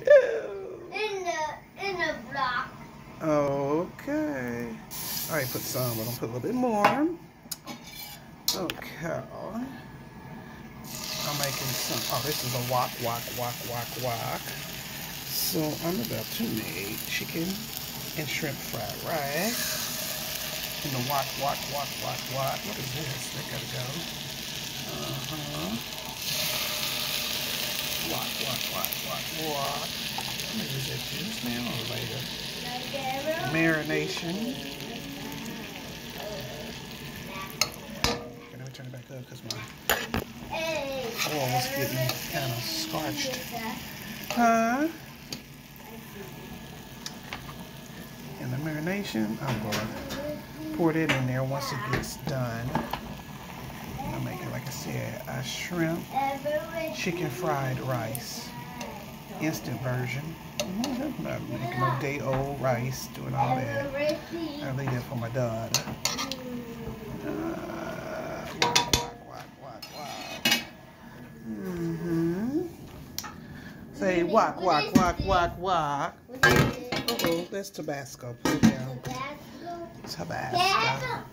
In the in the block. Okay. All right, put some. I'm gonna put a little bit more. Okay. I'm making some. Oh, this is a wok, wok, wok, wok, wok. So I'm about to make chicken and shrimp fried rice. And the wok, wok, wok, wok, wok. What is this? That gotta go. Wok, wok. I'm gonna use that juice now or later. Marination. Okay, let me turn it back up because my was getting kind of scorched. Huh? And the marination, I'm going to pour that in there once it gets done. I'm making, like I said, a shrimp chicken fried rice. Instant version. I'm not making no day old rice, doing all that. I leave that for my dad. Uh, wok, wok, wok, wok, wok. Mm-hmm. Say wok, wok, wok, wok, wok. Uh-oh, that's Tabasco. Put it down. Tabasco. Can